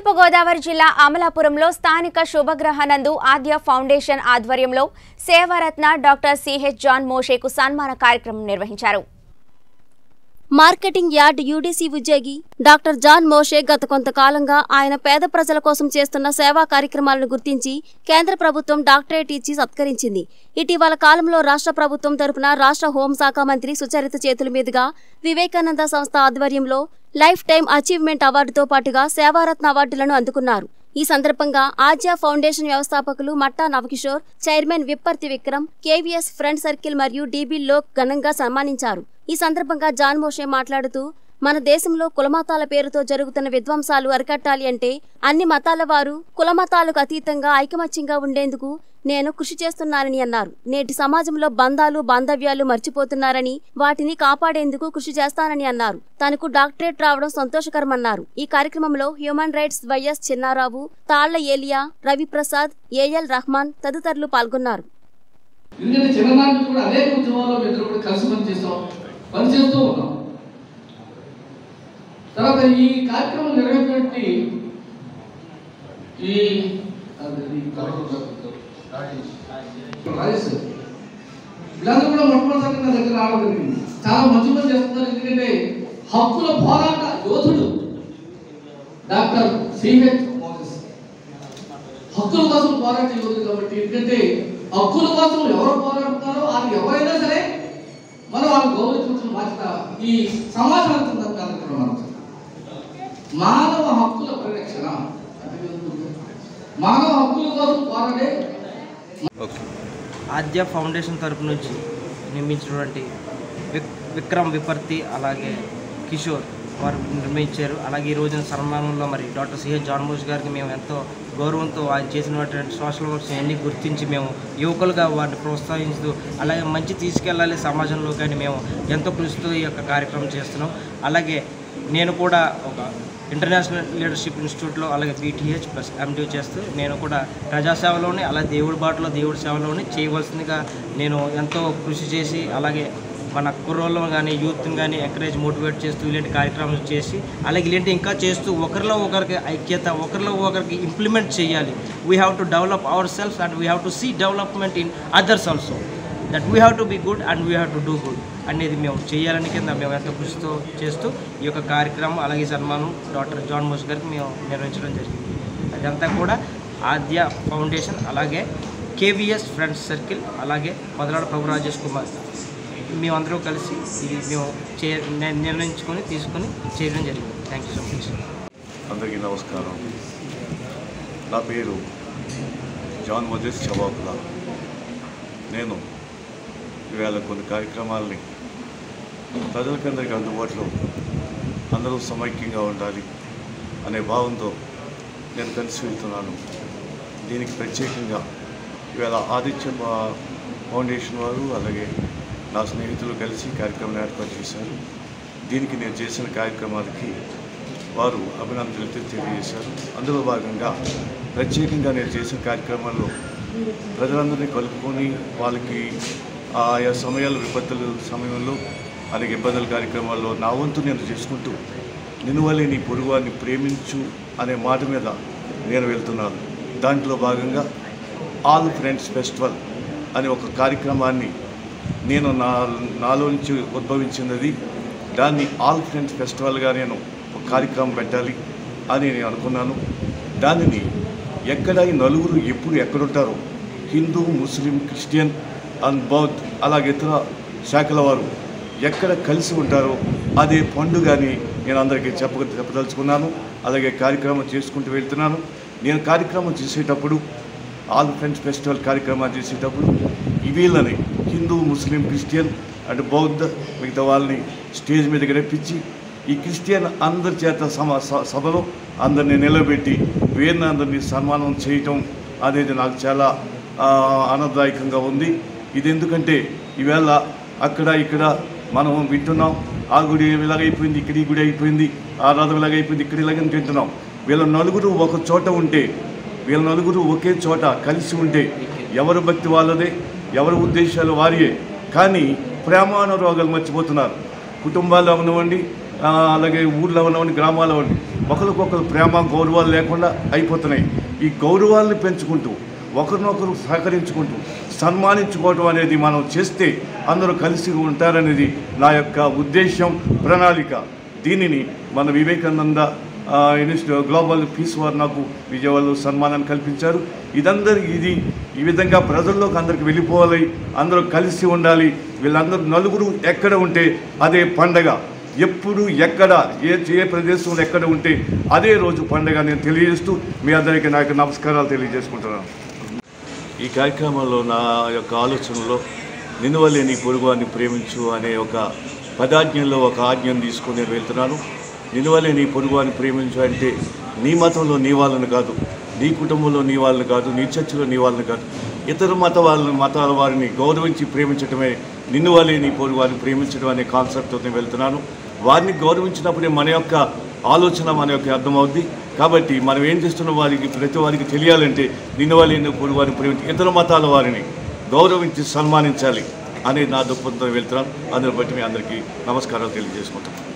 తూర్పుగోదావరి జిల్లా అమలాపురంలో స్థానిక శుభగ్రహనందు ఆద్య ఫౌండేషన్ ఆధ్వర్యంలో సేవారత్న డాక్టర్ సిహెచ్ జాన్ మోషేకు సన్మాన కార్యక్రమం నిర్వహించారు. మార్కెటింగ్ యార్డ్ యూడీసీ ఉద్యోగి డాక్టర్ జాన్ మోషే గత కొంతకాలంగా ఆయన పేద ప్రజల కోసం చేస్తున్న సేవా కార్యక్రమాలను గుర్తించి కేంద్ర ప్రభుత్వం డాక్టరేట్ ఇచ్చి సత్కరించింది. ఇటీవల కాలంలో రాష్ట్ర ప్రభుత్వం తరపున రాష్ట్ర హోంశాఖ మంత్రి సుచరిత చేతుల మీదుగా వివేకానంద సంస్థ ఆధ్వర్యంలో లైఫ్ టైం అచీవ్మెంట్ అవార్డుతో పాటుగా సేవారత్న అవార్డులను అందుకున్నారు. ఈ సందర్భంగా ఆజా ఫౌండేషన్ వ్యవస్థాపకులు Matta Navakishore chairman Vipparthi Vikram KVS friend circle మరియు డీబీ లోక్ ఘనంగా సన్మానించారు. ఈ సందర్భంగా జాన్ మోషే మాట్లాడుతూ మన దేశంలో కులమతాల పేరుతో జరుగుతున్న విధ్వంసాలు అరికట్టాలి అంటే అన్ని మతాల వారు కులమతాలకు అతీతంగా ఐకమత్యంగా ఉండేందుకు నేను కృషి చేస్తున్నానని అన్నారు. నేటి సమాజంలో బంధాలు బాంధవ్యాలు మర్చిపోతున్నారని వాటిని కాపాడేందుకు కృషి చేస్తానని అన్నారు. తనకు డాక్టరేట్ రావడం సంతోషకరమన్నారు. ఈ కార్యక్రమంలో human rights YS Chinnarao Talla Eliya Raviprasad AL Rahman తదితరులు పాల్గొన్నారు. ఎందుకంటే చిన్ననాటి కూడా మేము కూడా కలిసి పనిచేస్తాం పనిచేస్తూ ఉన్నాం. తర్వాత ఈ కార్యక్రమం నిర్వహించినటువంటి ఈ కార్యక్రమం రాజేష్ వీళ్ళందరూ కూడా మొట్టమొదటిసారి నా దగ్గర రావడం జరిగింది. చాలా మంచి పని చేస్తున్నారు. ఎందుకంటే హక్కుల పోరాట యోధుడు డాక్టర్ సిహెచ్ మోసెస్. హక్కుల కోసం పోరాట యోధుడు కాబట్టి ఎందుకంటే హక్కుల కోసం ఎవరు పోరాడుతున్నారో అది ఎవరైనా సరే మనం వాళ్ళు గౌరవించవలసిన బాధ్యత ఈ సమాచారం ఉందని కార్యక్రమం మానవ హక్కుల పరిరక్షణ. మానవ హక్కుల కోసం పోరాడే ఆద్య ఫౌండేషన్ తరపు నుంచి నిర్మించినటువంటి విక్ విక్రమ్ విపర్తి అలాగే కిషోర్ వారు నిర్మించారు. అలాగే ఈ రోజున సన్మానంలో మరి డాక్టర్ సిహెచ్ జాన్మోష్ గారికి మేము ఎంతో గౌరవంతో ఆయన చేసినటువంటి సోషల్ వర్క్స్ అన్ని గుర్తించి మేము యువకులుగా వారిని ప్రోత్సహిస్తూ అలాగే మంచి తీసుకెళ్ళాలి సమాజంలో కానీ మేము ఎంతో కృషితో ఈ యొక్క కార్యక్రమం చేస్తున్నాం. అలాగే నేను కూడా ఒక ఇంటర్నేషనల్ లీడర్షిప్ ఇన్స్టిట్యూట్లో అలాగే బీటీహెచ్ ప్లస్ ఎండి చేస్తూ నేను కూడా ప్రజాసేవలోని అలాగే దేవుడి బాటలో దేవుడి సేవలోని చేయవలసిందిగా నేను ఎంతో కృషి చేసి అలాగే మన కుర్రోళ్ళం కానీ యూత్ని కానీ ఎంకరేజ్ మోటివేట్ చేస్తూ ఇలాంటి కార్యక్రమాలు చేసి అలాగే ఇలాంటి ఇంకా చేస్తూ ఒకరిలో ఒకరికి ఐక్యత ఒకరిలో ఒకరికి ఇంప్లిమెంట్ చేయాలి. We have to develop our self and we have to see development in others also that we have to be good and we have to do good అనేది మేము చేయాలని కింద మేము ఎంత కృషితో చేస్తూ ఈ యొక్క కార్యక్రమం అలాగే సన్మానం డాక్టర్ జాన్ మోస్ గారికి మేము నిర్వహించడం జరిగింది. అదంతా కూడా ఆద్య ఫౌండేషన్ అలాగే కేవీఎస్ ఫ్రెండ్స్ సర్కిల్ అలాగే మొదలాడ ప్రభు రాజేష్ కుమార్ మేమందరూ కలిసి ఇది మేము చే నిర్ణయించుకొని తీసుకొని చేయడం జరిగింది. థ్యాంక్ యూ సో మచ్ అందరికీ నమస్కారం. నా పేరు జాన్ మోజెస్ చబాకుల నేను ఇవాళ కొన్ని కార్యక్రమాలని ప్రజలకందరికీ అందుబాటులో అందరూ సమైక్యంగా ఉండాలి అనే భావంతో నేను కలిసి వెళ్తున్నాను. దీనికి ప్రత్యేకంగా ఇవాళ ఆదిత్య ఫౌండేషన్ వారు అలాగే నా స్నేహితులు కలిసి కార్యక్రమం ఏర్పాటు చేశారు. దీనికి నేను చేసిన కార్యక్రమాలకి వారు అభినందనలు తెలియజేశారు. అందులో భాగంగా ప్రత్యేకంగా నేను చేసిన కార్యక్రమాల్లో ప్రజలందరినీ కలుపుకొని వాళ్ళకి ఆయా సమయాలు విపత్తుల సమయంలో అనేక ఇబ్బందుల కార్యక్రమాల్లో నా వంతు నేను చేసుకుంటూ నిన్ను వల్లే నీ పొరుగువారిని ప్రేమించు అనే మాట మీద నేను వెళ్తున్నాను. దాంట్లో భాగంగా ఆల్ ఫ్రెండ్స్ ఫెస్టివల్ అనే ఒక కార్యక్రమాన్ని నేను నా నాలో నుంచి ఉద్భవించినది. దాన్ని ఆల్ ఫ్రెండ్స్ ఫెస్టివల్గా నేను ఒక కార్యక్రమం పెట్టాలి అని నేను అనుకున్నాను. దానిని ఎక్కడ ఈ నలుగురు ఎప్పుడు ఎక్కడుంటారో Hindu Muslim Christian and both అలాగే ఇతర శాఖల వారు ఎక్కడ కలిసి ఉంటారో అదే పండుగ అని నేను అందరికీ చెప్ప చెప్పదలుచుకున్నాను. అలాగే కార్యక్రమం చేసుకుంటూ వెళ్తున్నాను. నేను కార్యక్రమం చేసేటప్పుడు ఆల్ ఫ్రెండ్స్ ఫెస్టివల్ కార్యక్రమాలు చేసేటప్పుడు వీళ్ళని హిందూ ముస్లిం క్రిస్టియన్ అండ్ బౌద్ధ మిగతా వాళ్ళని స్టేజ్ మీదకి రప్పించి ఈ క్రిస్టియన్ అందరి చేత సమ స- సభలో అందరిని నిలబెట్టి వీరిని అందరినీ సన్మానం చేయటం అనేది నాకు చాలా ఆనందదాయకంగా ఉంది. ఇది ఎందుకంటే ఈవేళ అక్కడ ఇక్కడ మనం వింటున్నాం ఆ గుడి ఇలాగైపోయింది ఇక్కడ ఈ గుడి అయిపోయింది ఆ రథం ఇలాగైపోయింది ఇక్కడ ఇలాగని తింటున్నాం వీళ్ళ నలుగురు ఒక చోట ఉంటే వీళ్ళ నలుగురు ఒకే చోట కలిసి ఉంటే ఎవరి భక్తి వాళ్ళదే ఎవరి ఉద్దేశాలు వారియే. కానీ ప్రేమాన రోగాలు మర్చిపోతున్నారు. కుటుంబాల్లో ఉన్నవండి అలాగే ఊళ్ళో ఉన్నవండి గ్రామాల్లో అవ్వండి ఒకరికొకరు ప్రేమ గౌరవాలు లేకుండా అయిపోతున్నాయి. ఈ గౌరవాల్ని పెంచుకుంటూ ఒకరినొకరు సహకరించుకుంటూ సన్మానించుకోవటం అనేది మనం చేస్తే అందరూ కలిసి ఉంటారనేది నా యొక్క ఉద్దేశం ప్రణాళిక. దీనిని మన వివేకానంద ఇన్స్టిట్యూట్ గ్లోబల్ పీస్ వారు నాకు విజయవాడలో సన్మానాన్ని కల్పించారు. ఇదందరి ఇది ఈ విధంగా ప్రజల్లోకి అందరికి వెళ్ళిపోవాలి అందరూ కలిసి ఉండాలి వీళ్ళందరూ నలుగురు ఎక్కడ ఉంటే అదే పండగ. ఎప్పుడు ఎక్కడ ఏ ఏ ప్రదేశంలో ఎక్కడ ఉంటే అదే రోజు పండగ నేను తెలియజేస్తూ మీ అందరికీ నా యొక్క నమస్కారాలు తెలియజేసుకుంటున్నాను. ఈ కార్యక్రమంలో నా యొక్క ఆలోచనలో నిన్నువల్లే నీ పొరుగువాన్ని ప్రేమించు అనే ఒక పదాజ్ఞంలో ఒక ఆజ్ఞను తీసుకుని నేను వెళ్తున్నాను. నిన్నువల్లే నీ పొరుగువాన్ని ప్రేమించు అంటే నీ మతంలో నీ వాళ్ళని కాదు నీ కుటుంబంలో నీ వాళ్ళని కాదు నీ చర్చిలో నీ వాళ్ళని కాదు. ఇతర మత వాళ్ళని మతాల వారిని గౌరవించి ప్రేమించడమే నిన్ను నీ పొరుగు వారిని ప్రేమించడం అనే కాన్సెప్ట్తో నేను వెళ్తున్నాను. వారిని గౌరవించినప్పుడే మన యొక్క ఆలోచన మన యొక్క అర్థమవుద్ది. కాబట్టి మనం ఏం చేస్తున్న వారికి ప్రతి వారికి తెలియాలంటే నిన్న వాళ్ళు ఎన్నో వారిని ప్రేమించి ఇతర మతాల వారిని గౌరవించి సన్మానించాలి అనేది నా దృక్పథంతో వెళ్తున్నాను అందరి బట్టి మీ అందరికీ నమస్కారాలు తెలియజేసుకుంటాను